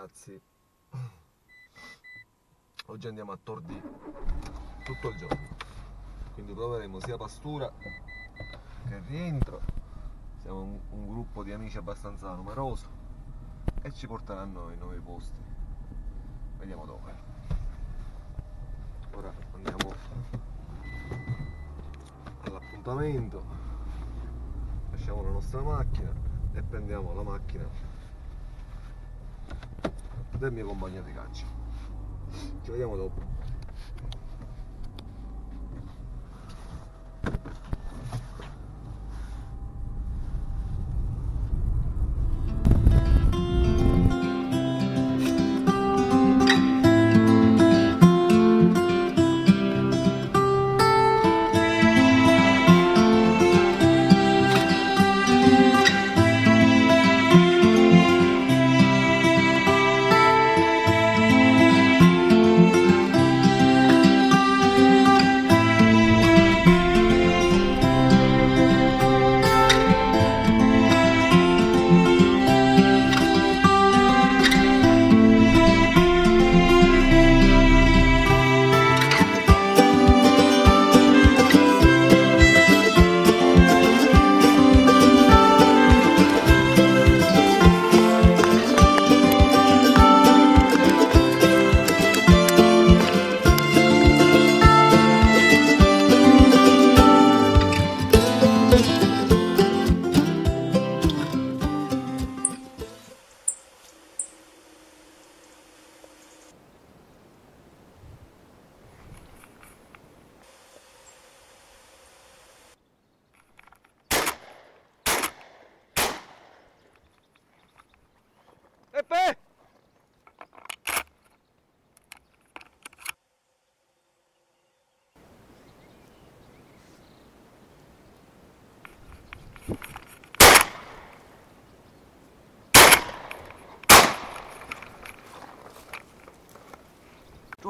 ragazzi. Oggi andiamo a Tordì tutto il giorno. Quindi proveremo sia pastura che rientro. Siamo un, un gruppo di amici abbastanza numeroso e ci porteranno in nuovi posti. Vediamo dove. Ora andiamo all'appuntamento. Lasciamo la nostra macchina e prendiamo la macchina del mio compagno di caccia. Ci vediamo dopo.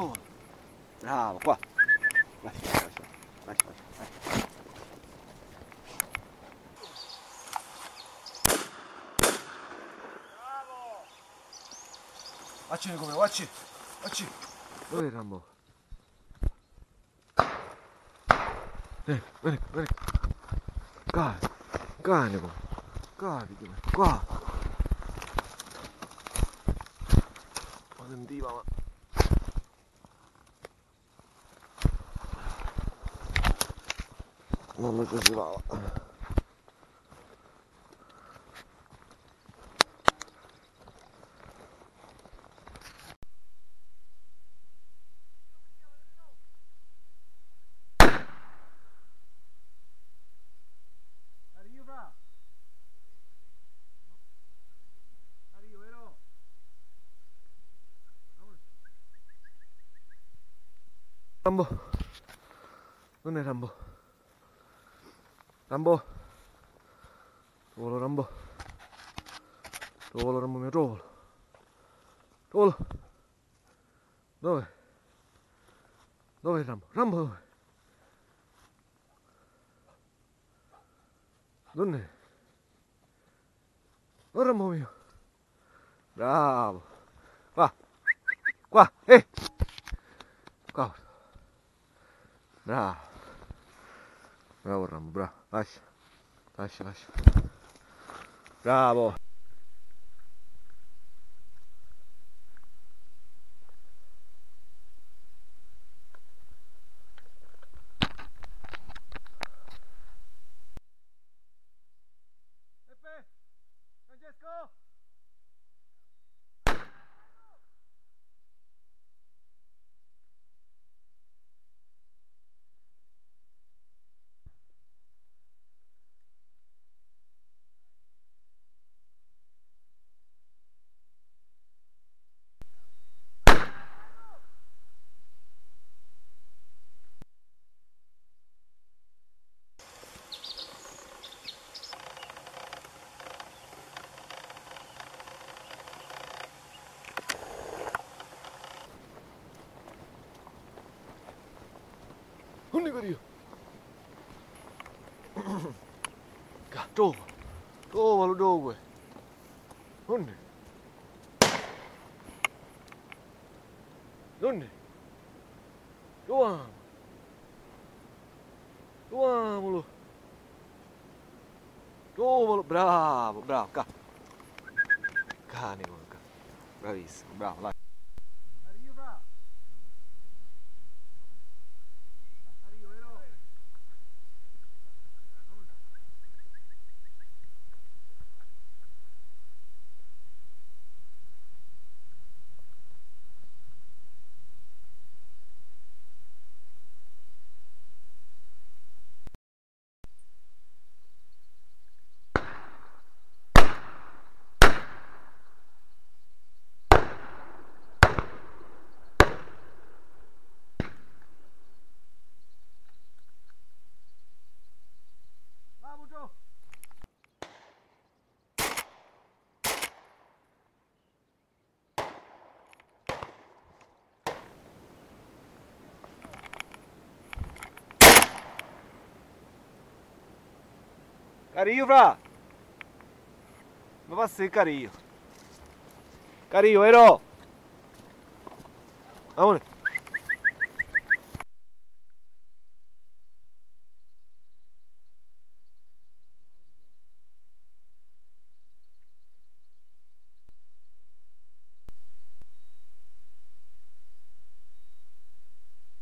Giovane. Bravo, qua. Vai, vai, vai, vai, vai. Facci come, facci, facci. Dove è Rambo? Vieni, vieni, vieni. Cani, cani qua. Cani, qua. Ma sentiva, ma... Mamma così va. Rambo. ¿Dónde Rambo? Rambo. Trovalo Rambo. Trovalo Rambo mio, trovalo. Trovalo. Dove? Dove è Rambo? Rambo dove? È? Oh Rambo mio. Bravo. Qua. Qua. Eh. Qua. Bravo. Bravo Rambo, bravo. Lascia. Lascia, lascia. Bravo. Tuo. Tuo lo dove. Nonne. Nonne. Tuamolo. Tuamolo. Tuamolo. Bravo, bravo. Ca. Cane, ca. Bravissimo, bravo, vai. Carinho, Fra! Ma passa il carinho. Carinho, vero? Amore.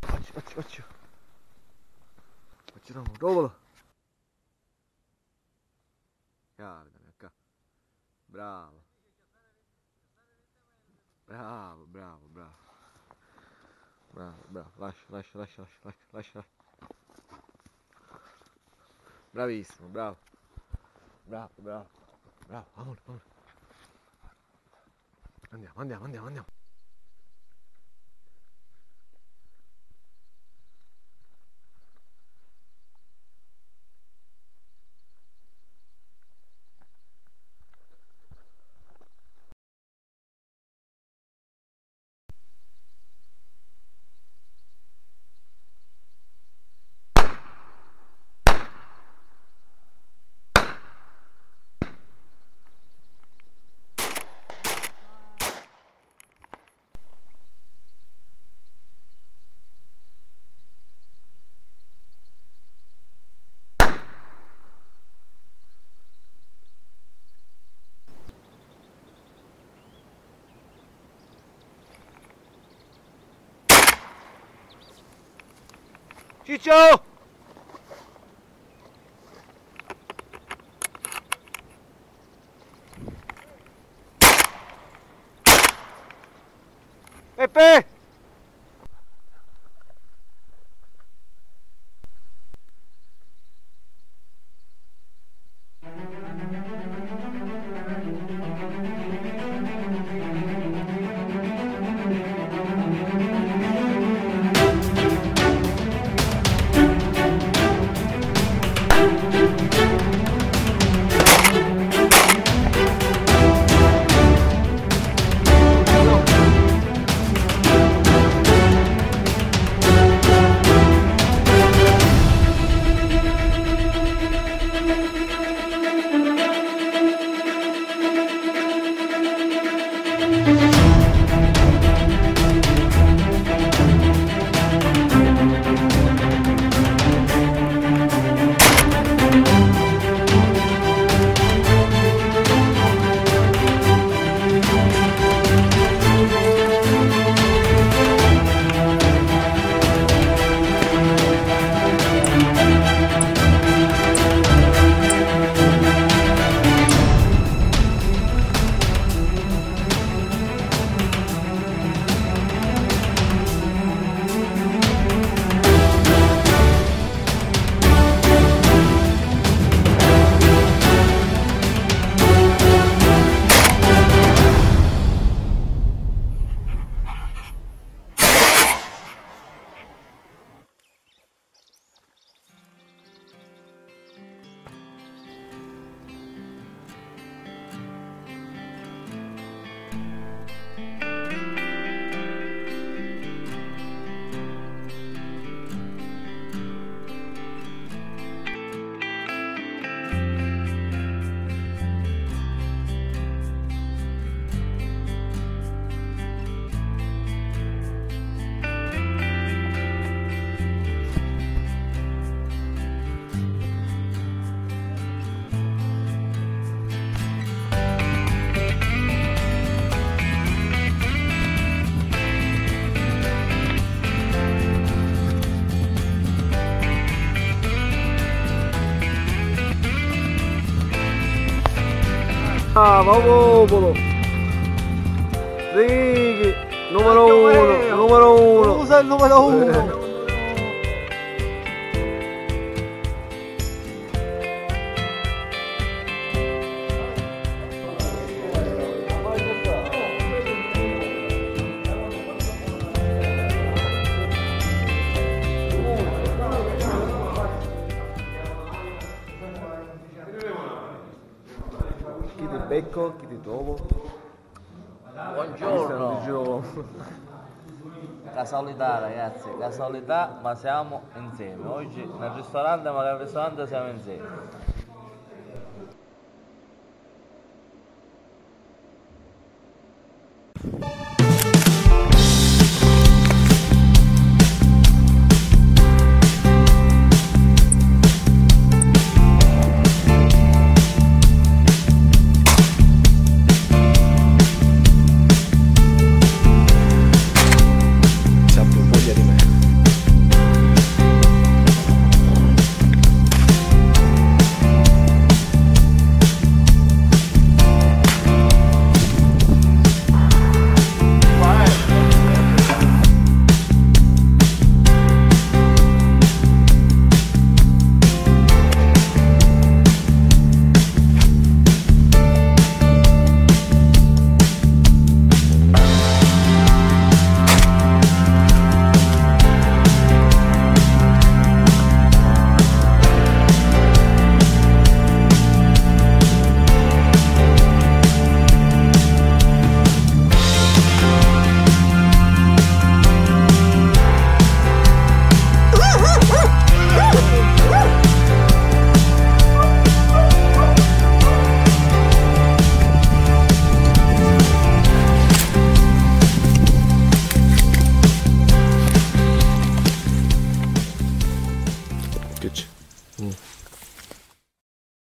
Facci, facci, facci. Facciamo, Guardami qua. Bravo. Bravo, bravo, bravo. Bravo, bravo. Lascia, lascia, lascia, lascia, lascia, lascia. Bravissimo, bravo. Bravo, bravo. Bravo, amore, amore. Andiamo, andiamo, andiamo, andiamo. Tchau, tchau! Ah, vamos, bro. Ricky, número uno, número uno. Usa el número uno. trovo? Buongiorno, casualità ragazzi, casualità ma siamo insieme. Oggi nel ristorante, ma nel ristorante siamo insieme.